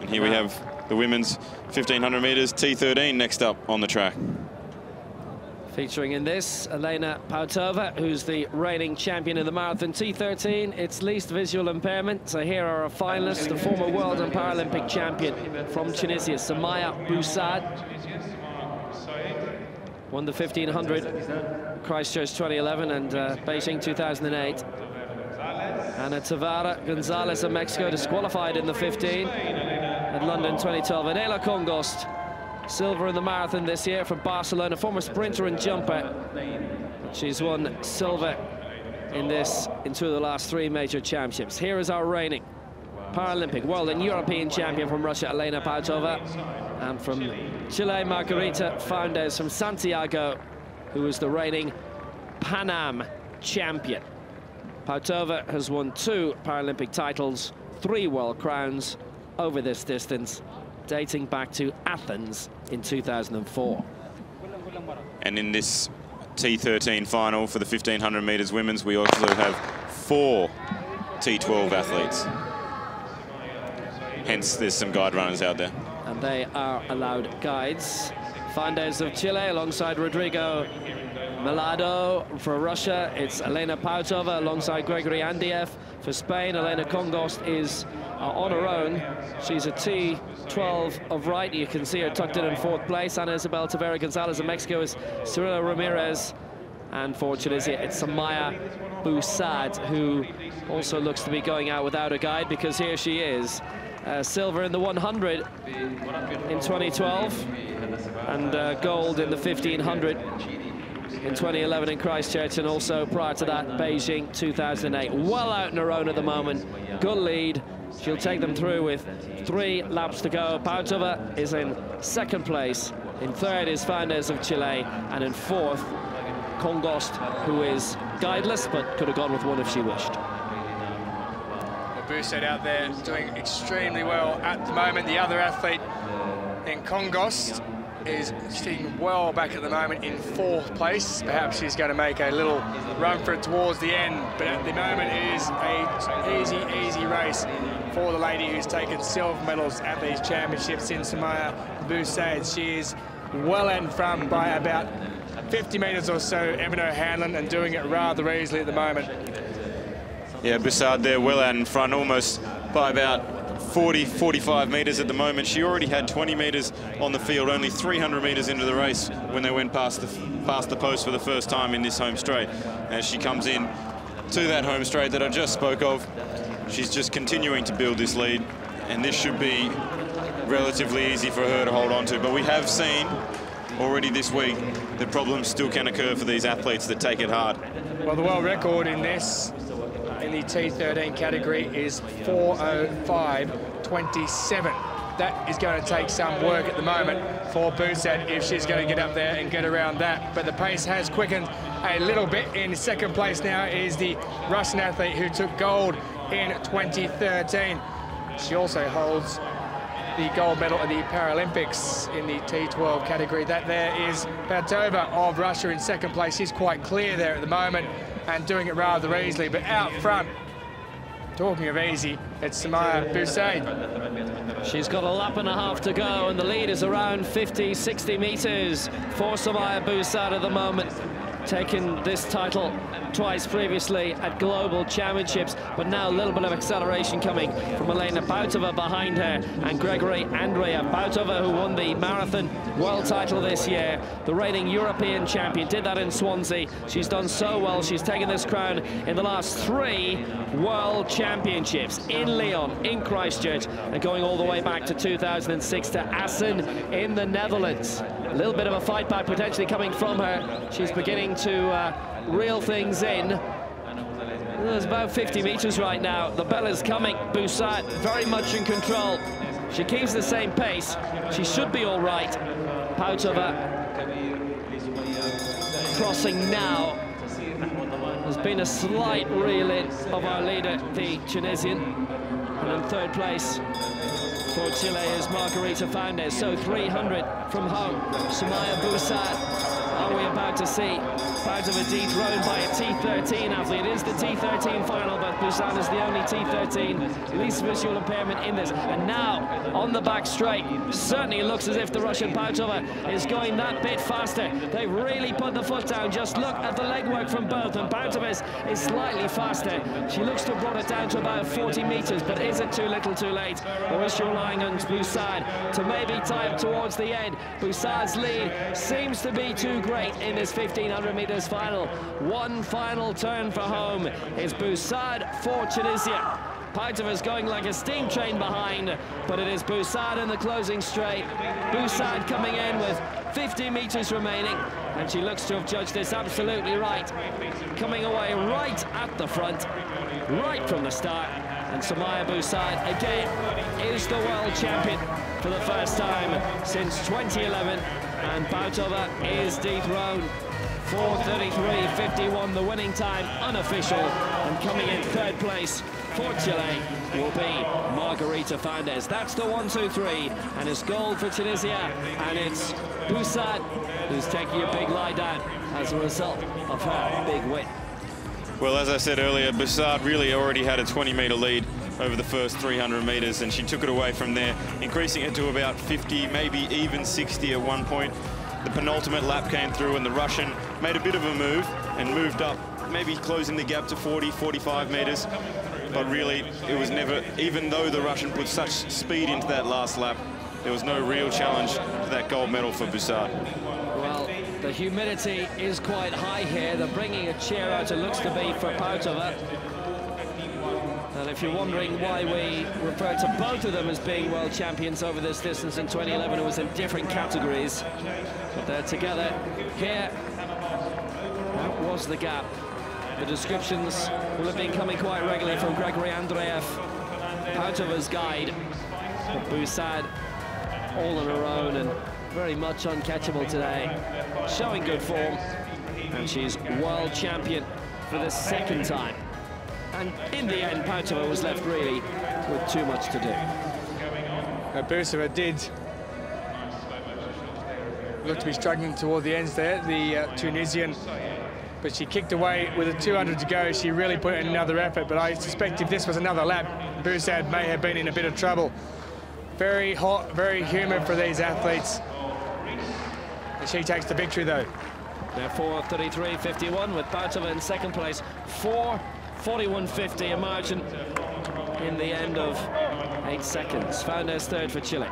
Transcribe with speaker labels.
Speaker 1: And here we have the women's 1500 metres T13 next up on the track.
Speaker 2: Featuring in this, Elena Pautova, who's the reigning champion in the marathon T13. It's least visual impairment. So here are our finalists, the former world and Paralympic champion from Tunisia, Somaya Bousaid. Won the 1500, Christchurch 2011 and uh, Beijing 2008. Ana Tavera Gonzalez of Mexico disqualified in the 15 at London 2012. And Ela Congost silver in the marathon this year from Barcelona, former sprinter and jumper. She's won silver in this in two of the last three major championships. Here is our reigning Paralympic, world and European champion from Russia, Elena Pautova, and from Chile, Margarita Faundez from Santiago, who is the reigning Pan Am champion. Pautova has won two Paralympic titles, three world crowns over this distance, dating back to Athens in 2004.
Speaker 1: And in this T13 final for the 1500 metres women's, we also have four T12 athletes. Hence, there's some guide runners out there.
Speaker 2: And they are allowed guides. Faundez of Chile alongside Rodrigo Melado for Russia. It's Elena Pautova alongside Gregory Andreev. For Spain, Elena Congost is uh, on her own. She's a T12 of right. You can see her tucked in in fourth place. Ana Isabel Tavera Gonzalez of Mexico is Cirilo Ramirez. And for Tunisia, it's Somaya Bousaid, who also looks to be going out without a guide because here she is. Uh, silver in the 100 in 2012 and uh, gold in the 1500 in 2011 in Christchurch and also prior to that Beijing 2008 well out in her own at the moment. Good lead. She'll take them through with three laps to go. Pautova is in second place. In third is Faundez of Chile. And in fourth Congost who is guideless but could have gone with one if she wished.
Speaker 3: Bousaid out there doing extremely well at the moment. The other athlete in Congost is sitting well back at the moment in fourth place. Perhaps she's going to make a little run for it towards the end, but at the moment it is a easy, easy race for the lady who's taken silver medals at these championships in Somaya Bousaid. She is well in front by about 50 metres or so, Evan O'Hanlon, and doing it rather easily at the moment.
Speaker 1: Yeah, Bousaid there well out in front, almost by about 40, 45 metres at the moment. She already had 20 metres on the field, only 300 metres into the race when they went past the, past the post for the first time in this home straight. As she comes in to that home straight that I just spoke of, she's just continuing to build this lead, and this should be relatively easy for her to hold on to. But we have seen already this week that problems still can occur for these athletes that take it hard.
Speaker 3: Well, the world record in this in the T13 category is 405.27. That is going to take some work at the moment for Bousaid if she's going to get up there and get around that. But the pace has quickened a little bit. In second place now is the Russian athlete who took gold in 2013. She also holds the gold medal at the Paralympics in the T12 category. That there is Pautova of Russia in second place. She's quite clear there at the moment and doing it rather easily. But out front, talking of easy, it's Somaya Bousaid.
Speaker 2: She's got a lap and a half to go, and the lead is around 50, 60 metres for Somaya Bousaid at the moment taken this title twice previously at global championships but now a little bit of acceleration coming from Elena Pautova behind her and Gregory Andrea Pautova who won the marathon world title this year. The reigning European champion did that in Swansea. She's done so well. She's taken this crown in the last three world championships in Lyon in Christchurch and going all the way back to 2006 to Assen in the Netherlands. A little bit of a fight back potentially coming from her. She's beginning to uh, reel things in. There's about 50 metres right now. The bell is coming. Bousaid very much in control. She keeps the same pace. She should be all right. Pautova crossing now. There's been a slight reel in of our leader, the Tunisian. And in third place for Chile is Margarita Faundez. So 300 from home. Somaya Bousaid are we about to see Pautova dethroned by a T13 athlete? It is the T13 final, but Bousaid is the only T13 least visual impairment in this. And now, on the back straight, certainly looks as if the Russian Pautova is going that bit faster. They've really put the foot down. Just look at the legwork from both, and Pautova is, is slightly faster. She looks to have brought it down to about 40 metres, but is it too little too late? Or is she relying on Bousaid to maybe tie up towards the end? Bousaid's lead seems to be too great in this 1500 metres final. One final turn for home is Bousaid for Tunisia. Pautova's going like a steam train behind, but it is Bousaid in the closing straight. Bousaid coming in with 50 metres remaining, and she looks to have judged this absolutely right. Coming away right at the front, right from the start. And Somaya Bousaid, again, is the world champion for the first time since 2011. And Pautova is dethroned. 4.33.51, the winning time, unofficial. And coming in third place for Chile will be Margarita Faundez. That's the one, two, three, and it's gold for Tunisia, and it's Bousaid who's taking a big lie down as a result of her big win.
Speaker 1: Well, as I said earlier, Bousaid really already had a 20-metre lead over the first 300 metres, and she took it away from there, increasing it to about 50, maybe even 60 at one point. The penultimate lap came through, and the Russian made a bit of a move and moved up, maybe closing the gap to 40, 45 metres. But really, it was never, even though the Russian put such speed into that last lap, there was no real challenge for that gold medal for
Speaker 2: Bousaid. The humidity is quite high here. They're bringing a chair out, it looks to be for Pautova. And if you're wondering why we refer to both of them as being world champions over this distance in 2011, it was in different categories. But they're together here. That was the gap. The descriptions will have been coming quite regularly from Gregory Andreev, Pautova's guide. Bousaid all on her own and very much uncatchable today, showing good form. And she's world champion for the second time. And in the end, Pautova was left really with too much to do.
Speaker 3: Uh, Bousaid did look to be struggling toward the ends there, the uh, Tunisian. But she kicked away with a 200 to go. She really put in another effort, but I suspect if this was another lap, Bousaid may have been in a bit of trouble. Very hot, very humid for these athletes. And she takes the victory, though.
Speaker 2: Therefore, 33.51 with Pautova in second place. 4.41.50 a margin in the end of eight seconds. Faundez third for Chile.